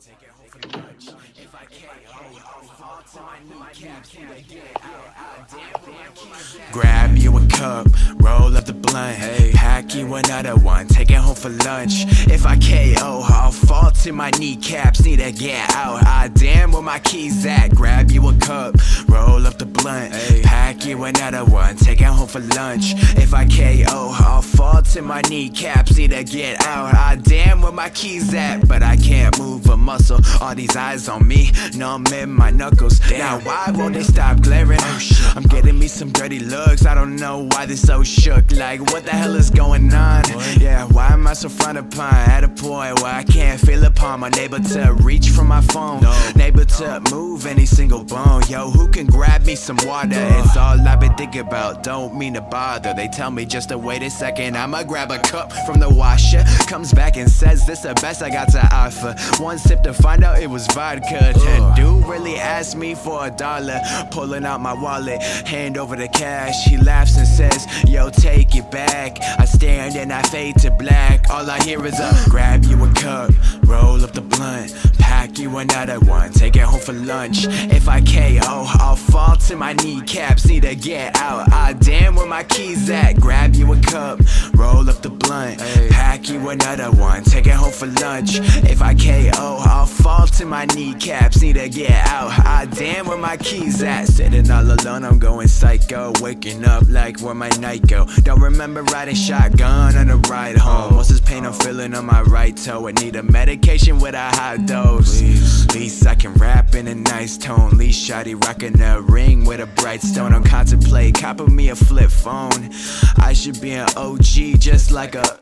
Take it home for lunch. If I fall to my kneecaps. I get out, damn, Grab you a cup, roll up the blunt. Hey, pack you another one. Take it home for lunch. If I KO, I'll fall to my kneecaps. Need to get out. I damn where my keys at. Grab you a cup, roll up the blunt. Hey, pack you another one. Take it home for lunch. If I KO, I'll fall my kneecaps. Need to get out. I damn where my keys at, but I can't move a muscle. All these eyes on me, numbing my knuckles. Now why won't they stop glaring? Oh, I'm getting me some dirty looks. I don't know why they so shook. Like what the hell is going on? Yeah, why am I so front upon? At a point where I can't feel upon my neighbor to reach for my phone, neighbor to move any single bone. Yo, who can grab me some water? It's all I've thinking about. Don't mean to bother. They tell me just to wait a second. I'ma grab a cup from the washer. Comes back and says this the best I got to offer. One sip to find out it was vodka. Then dude really asked me for a dollar. Pulling out my wallet, hand over the cash. He laughs and says, Yo, take it back. I stand and I fade to black. All I hear is a grab you a cup, roll up the blunt, you another one, take it home for lunch. If I KO, I'll fall to my kneecaps. Need to get out. ah damn where my keys at. Grab you a cup, roll up the blunt, pack you another one, take it home for lunch. If I KO, I'll fall to my kneecaps. Need to get out. I damn where my keys at. Sitting all alone, I'm going psycho. Waking up like where my night go. Don't remember riding shotgun on the ride home. What's this pain I'm feeling on my right toe? I need a medication with a high dose. Least I can rap in a nice tone. Least shotty rocking a ring with a bright stone. I'm contemplate copping me a flip phone. I should be an OG just like a